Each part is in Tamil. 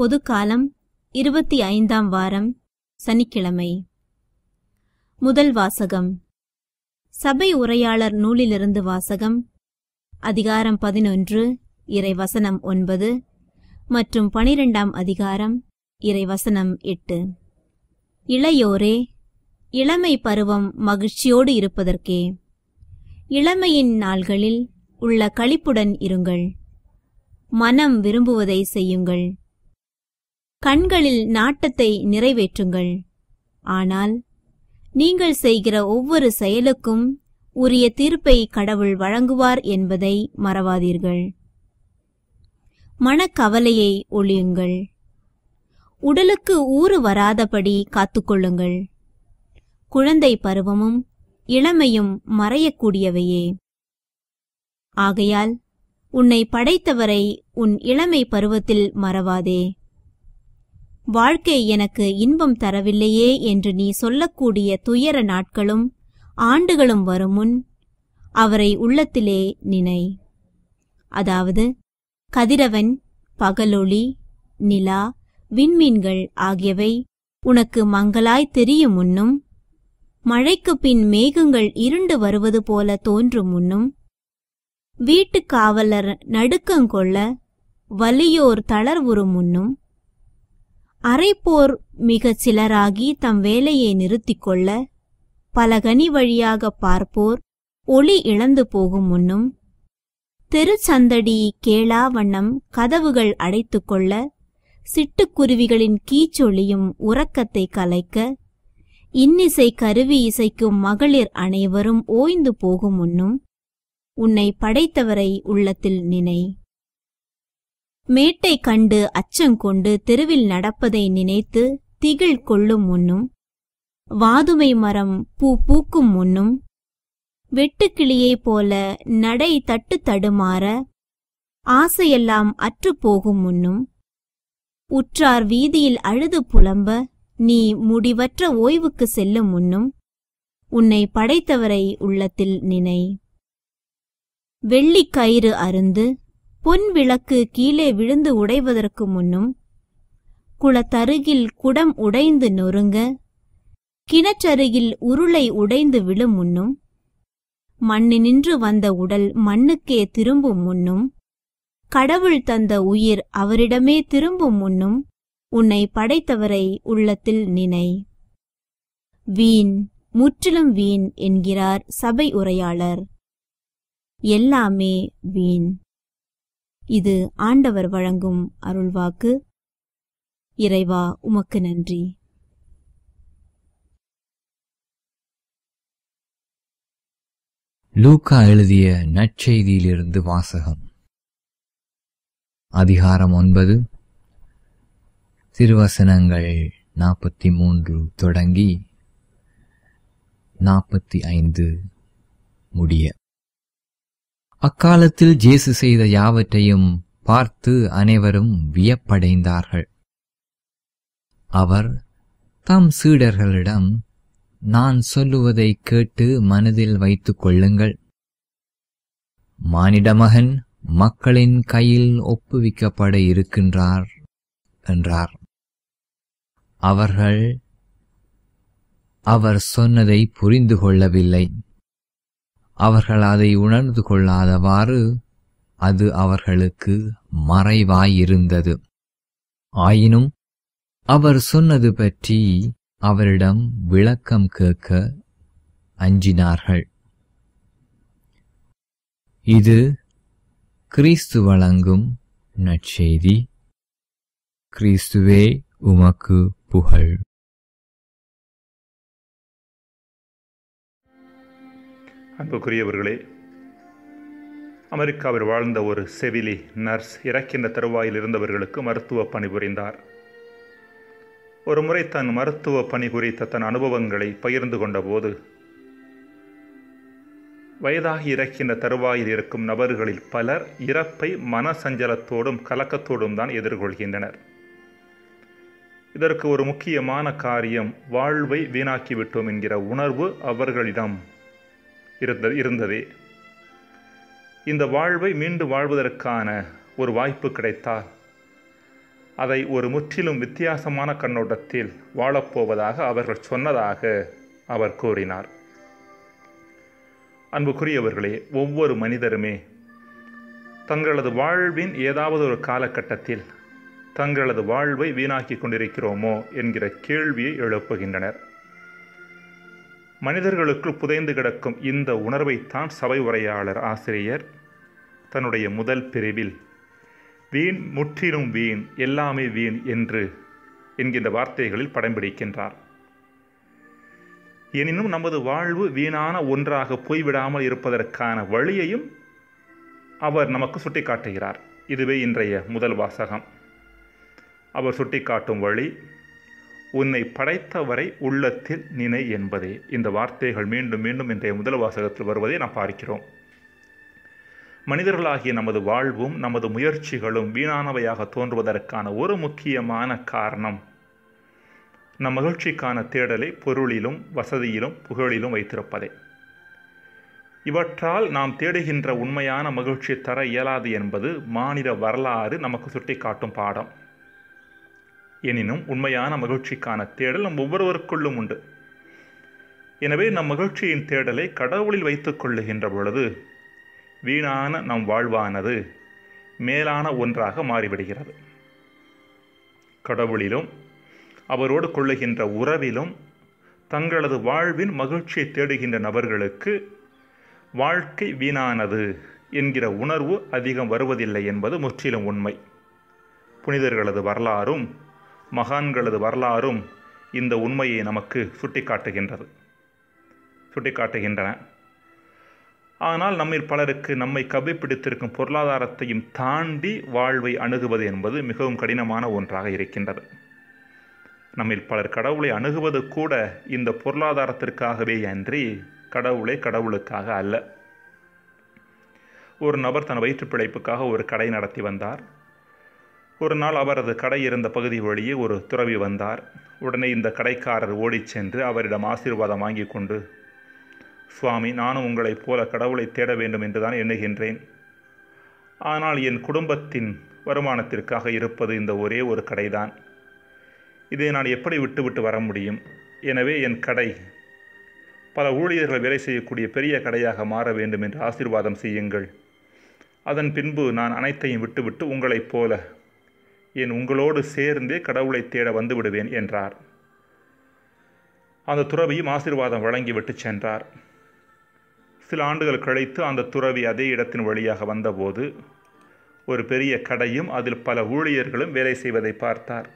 பொதுக்காலம் இருபத்தி ஐந்தாம் வாரம் சனிக்கிழமை. முதல் வாசகம். சபை உரையாளர் நூலிலிருந்து வாசகம். அதிகாரம் பதினொன்று இறைவசனம் ஒன்பது மற்றும் பனிரெண்டாம் அதிகாரம் இறைவசனம் எட்டு. இளையோரே இளமை பருவம் மகிழ்ச்சியோடு இருப்பதற்கே. இளமையின் நாள்களில் உள்ள களிப்புடன் இருங்கள். மனம் விரும்புவதை செய்யுங்கள். கண்களில் நாட்டத்தை நிறைவேற்றுங்கள். ஆனால் நீங்கள் செய்கிற ஒவ்வொரு செயலுக்கும் உரிய தீர்ப்பை கடவுள் வழங்குவார் என்பதை மறவாதீர்கள். மனக்கவலையை ஒழியுங்கள். உடலுக்கு ஊறு வராதபடி காத்துக்கொள்ளுங்கள். குழந்தை பருவமும் இளமையும் மறையக்கூடியவையே. ஆகையால் உன்னை படைத்தவரை உன் இளமை பருவத்தில் மறவாதே. வாழ்க்கை எனக்கு இன்பம் தரவில்லையே என்று நீ சொல்லக்கூடிய துயர நாட்களும் ஆண்டுகளும் வருமுன் அவரை உள்ளத்திலே நினை. அதாவது கதிரவன் பகலொளி நிலா விண்மீன்கள் ஆகியவை உனக்கு மங்களாய் தெரியும் முன்னும் மழைக்குப் பின் மேகங்கள் இருண்டு வருவது போல தோன்றும் முன்னும் வீட்டுக் காவலர் நடுக்கங்கொள்ள வலியோர் தளர்வுறும் முன்னும் அரைப்போர் மிகச் சிலராகி தம் வேலையை நிறுத்திக் கொள்ள பலகனி வழியாக பார்ப்போர் ஒளி இழந்து போகும் முன்னும் தெருச்சந்தடி கேளா வண்ணம் கதவுகள் அடைத்துக்கொள்ள சிட்டுக்குருவிகளின் கீச்சொலியும் உறக்கத்தை கலைக்க இன்னிசை கருவி இசைக்கும் மகளிர் அனைவரும் ஓய்ந்து போகும் முன்னும் உன்னை படைத்தவரை உள்ளத்தில் நினை. மேட்டை கண்டு அச்சங்கொண்டு தெருவில் நடப்பதை நினைத்து திகில் கொள்ளும் முன்னும் வாதுமை மரம் பூ பூக்கும் முன்னும் வெட்டுக்கிளியைப் போல நடை தட்டு தடுமாற ஆசையெல்லாம் அற்றுப்போகும் முன்னும் உற்றார் வீதியில் அழுது புலம்ப நீ முடிவற்ற ஓய்வுக்கு செல்லும் முன்னும் உன்னை படைத்தவரை உள்ளத்தில் நினை. வெள்ளிக் கயிறு அருந்து பொன் விளக்கு கீழே விழுந்து உடைவதற்கு முன்னும் குளத்தருகில் குடம் உடைந்து நொறுங்க கிணற்றருகில் உருளை உடைந்து விழும் முன்னும் மண்ணினின்று வந்த உடல் மண்ணுக்கே திரும்பும் முன்னும் கடவுள் தந்த உயிர் அவரிடமே திரும்பும் முன்னும் உன்னை படைத்தவரை உள்ளத்தில் நினை. வீண் முற்றிலும் வீண் என்கிறார் சபை உரையாளர். எல்லாமே வீண். இது ஆண்டவர் வழங்கும் அருள்வாக்கு. இறைவா உமக்கு நன்றி. லூக்கா எழுதிய நற்செய்தியிலிருந்து வாசகம். அதிகாரம் ஒன்பது. திருவசனங்கள் நாற்பத்தி மூன்று தொடங்கி நாற்பத்தி ஐந்து முடிய. அக்காலத்தில் ஜேசு செய்த யாவற்றையும் பார்த்து அனைவரும் வியப்படைந்தார்கள். அவர் தம் சீடர்களிடம் நான் சொல்லுவதை கேட்டு மனதில் வைத்துக் கொள்ளுங்கள். மானிடமகன் மக்களின் கையில் ஒப்புவிக்கப்பட இருக்கின்றார் என்றார். அவர்கள் அவர் சொன்னதை புரிந்து கொள்ளவில்லை. அவர்கள் அதை உணர்ந்து கொள்ளாதவாறு அது அவர்களுக்கு மறைவாயிருந்தது. ஆயினும் அவர் சொன்னது பற்றி அவரிடம் விளக்கம் கேட்க அஞ்சினார்கள். இது கிறிஸ்து வழங்கும் நற்செய்தி. கிறிஸ்துவே உமக்கு புகழ். அன்புக்குரியவர்களே அமெரிக்காவில் வாழ்ந்த ஒரு செவிலி நர்ஸ் இறக்கின்ற தருவாயில் இருந்தவர்களுக்கு மருத்துவ பணிபுரிந்தார் ஒரு முறை தன் மருத்துவ பணி குறித்த தன் அனுபவங்களை பகிர்ந்து கொண்டபோது வயதாகி இறக்கின்ற தருவாயில் இருக்கும் நபர்களில் பலர் இறப்பை மனசஞ்சலத்தோடும் கலக்கத்தோடும் தான் எதிர்கொள்கின்றனர். இதற்கு ஒரு முக்கியமான காரியம் வாழ்வை வீணாக்கிவிட்டோம் என்கிற உணர்வு அவர்களிடம் இருந்த இருந்ததே. இந்த வாழ்வை மீண்டு வாழ்வதற்கான ஒரு வாய்ப்பு கிடைத்தால் அதை ஒரு முற்றிலும் வித்தியாசமான கண்ணோட்டத்தில் வாழப்போவதாக அவர்கள் சொன்னதாக அவர் கூறினார். அன்புக்குரியவர்களே ஒவ்வொரு மனிதருமே தங்களது வாழ்வின் ஏதாவது ஒரு காலகட்டத்தில் தங்களது வாழ்வை வீணாக்கி கொண்டிருக்கிறோமோ என்கிற கேள்வியை எழுப்புகின்றனர். மனிதர்களுக்குள் புதைந்து கிடக்கும் இந்த உணர்வைத்தான் சபை உரையாளர் ஆசிரியர் தன்னுடைய முதல் பிரிவில் வீண் முற்றிலும் வீண் எல்லாமே வீண் என்று என்கின்ற வார்த்தைகளில் படம் பிடிக்கின்றார். எனினும் நமது வாழ்வு வீணான ஒன்றாக போய்விடாமல் இருப்பதற்கான வழியையும் அவர் நமக்கு சுட்டிக்காட்டுகிறார். இதுவே இன்றைய முதல் வாசகம். அவர் சுட்டிக்காட்டும் வழி உன்னை படைத்தவரை உள்ளத்தில் நினை என்பதே. இந்த வார்த்தைகள் மீண்டும் மீண்டும் இன்றைய முதல் வாசகத்தில் வருவதை நாம் பார்க்கிறோம். மனிதர்களாகிய நமது வாழ்வும் நமது முயற்சிகளும் வீணானவையாக தோன்றுவதற்கான ஒரு முக்கியமான காரணம் நம் மகிழ்ச்சிக்கான தேடலை பொருளிலும் வசதியிலும் புகழிலும் வைத்திருப்பதே. இவற்றால் நாம் தேடுகின்ற உண்மையான மகிழ்ச்சி தர இயலாது என்பது மாநில வரலாறு நமக்கு சுட்டிக்காட்டும் பாடம். எனினும் உண்மையான மகிழ்ச்சிக்கான தேடல் நம் ஒவ்வொருவருக்குள்ளும் உண்டு. எனவே நம் மகிழ்ச்சியின் தேடலை கடவுளில் வைத்து கொள்ளுகின்ற பொழுது வீணான நம் வாழ்வானது மேலான ஒன்றாக மாறிவிடுகிறது. கடவுளிலும் அவரோடு கொள்ளுகின்ற உறவிலும் தங்களது வாழ்வின் மகிழ்ச்சியை தேடுகின்ற நபர்களுக்கு வாழ்க்கை வீணானது என்கிற உணர்வு அதிகம் வருவதில்லை என்பது முற்றிலும் உண்மை. புனிதர்களது வரலாறும் மகான்களது வரலாறும் இந்த உண்மையை நமக்கு சுட்டிக்காட்டுகின்றது. சுட்டிக்காட்டுகின்றன. ஆனால் நம்மில் பலருக்கு நம்மை கவி பிடித்திருக்கும் பொருளாதாரத்தையும் தாண்டி வாழ்வை அணுகுவது என்பது மிகவும் கடினமான ஒன்றாக இருக்கின்றது. நம்மில் பலர் கடவுளை அணுகுவது கூட இந்த பொருளாதாரத்திற்காகவே அன்றி கடவுளை கடவுளுக்காக அல்ல. ஒரு நபர் தன் வயிற்று பிழைப்புக்காக ஒரு கடை நடத்தி வந்தார். ஒரு நாள் அவரது கடை இருந்த பகுதி வழியே ஒரு துறவி வந்தார். உடனே இந்த கடைக்காரர் ஓடிச் சென்று அவரிடம் ஆசீர்வாதம் வாங்கி கொண்டு சுவாமி நானும் உங்களைப் போல கடவுளை தேட வேண்டும் என்றுதான் எண்ணுகின்றேன். ஆனால் என் குடும்பத்தின் வருமானத்திற்காக இருப்பது இந்த ஒரே ஒரு கடைதான். இதை நான் எப்படி விட்டுவிட்டு வர முடியும்? எனவே என் கடை பல ஊழியர்கள் வேலை செய்யக்கூடிய பெரிய கடையாக மாற வேண்டும் என்று ஆசீர்வாதம் செய்யுங்கள். அதன் பின்பு நான் அனைத்தையும் விட்டுவிட்டு உங்களைப் போல என் உங்களோடு சேர்ந்தே கடவுளை தேட வந்து விடுவேன் என்றார். அந்த துறவியும் ஆசீர்வாதம் வழங்கிவிட்டு சென்றார். சில ஆண்டுகள் கழித்து அந்த துறவி அதே இடத்தின் வழியாக வந்தபோது ஒரு பெரிய கடையும் அதில் பல ஊழியர்களும் வேலை செய்வதை பார்த்தார்.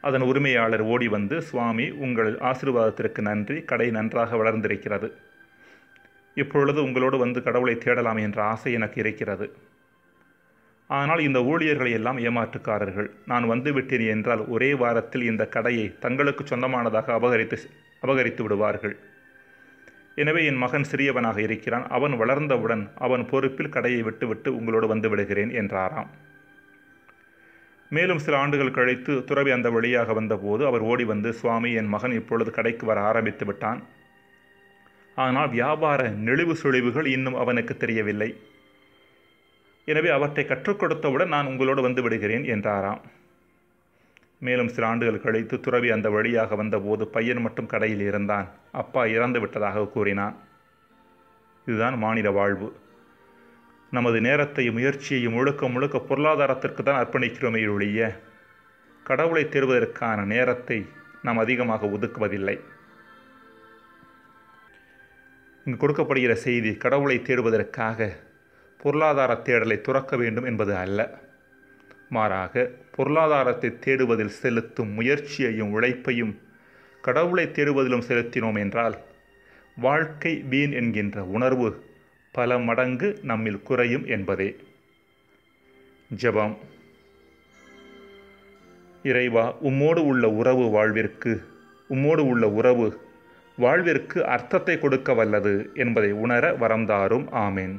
அதன் உரிமையாளர் ஓடி வந்து சுவாமி உங்கள் ஆசீர்வாதத்திற்கு நன்றி கடை நன்றாக வளர்ந்திருக்கிறது. இப்பொழுது உங்களோடு வந்து கடவுளை தேடலாம் என்ற ஆசை எனக்கு இருக்கிறது. ஆனால் இந்த ஊழியர்களை எல்லாம் ஏமாற்றுக்காரர்கள். நான் வந்துவிட்டேன் என்றால் ஒரே வாரத்தில் இந்த கடையை தங்களுக்கு சொந்தமானதாக அபகரித்து அபகரித்து விடுவார்கள். எனவே என் மகன் சிறியவனாக இருக்கிறான். அவன் வளர்ந்தவுடன் அவன் பொறுப்பில் கடையை விட்டுவிட்டு உங்களோடு வந்து விடுகிறேன் என்றாராம். மேலும் சில ஆண்டுகள் கழித்து துறவி அந்த வழியாக வந்தபோது அவர் ஓடி வந்து சுவாமி என் மகன் இப்பொழுது கடைக்கு வர ஆரம்பித்து விட்டான். ஆனால் வியாபார நெளிவு சுழிவுகள் இன்னும் அவனுக்கு தெரியவில்லை. எனவே அவற்றை கற்றுக் கொடுத்தவுடன் நான் உங்களோடு வந்து விடுகிறேன் என்றாராம். மேலும் சில ஆண்டுகள் கழித்து துறவி அந்த வழியாக வந்தபோது பையன் மட்டும் கடையில் இருந்தான். அப்பா இறந்து விட்டதாக கூறினான். இதுதான் மாநில வாழ்வு. நமது நேரத்தையும் முயற்சியையும் முழுக்க முழுக்க பொருளாதாரத்திற்கு தான் அர்ப்பணிக்கிறோமே ஒழிய கடவுளை தேடுவதற்கான நேரத்தை நாம் அதிகமாக ஒதுக்குவதில்லை. இங்கு கொடுக்கப்படுகிற செய்தி கடவுளை தேடுவதற்காக பொருளாதார தேடலை துறக்க வேண்டும் என்பது அல்ல. மாறாக பொருளாதாரத்தை தேடுவதில் செலுத்தும் முயற்சியையும் உழைப்பையும் கடவுளை தேடுவதிலும் செலுத்தினோம் என்றால் வாழ்க்கை வீண் என்கின்ற உணர்வு பல மடங்கு நம்மில் குறையும் என்பதே. ஜெபம். இறைவா உம்மோடு உள்ள உறவு வாழ்விற்கு உம்மோடு உள்ள உறவு வாழ்விற்கு அர்த்தத்தை கொடுக்க வல்லது என்பதை உணர வரம்தாரும் ஆமேன்.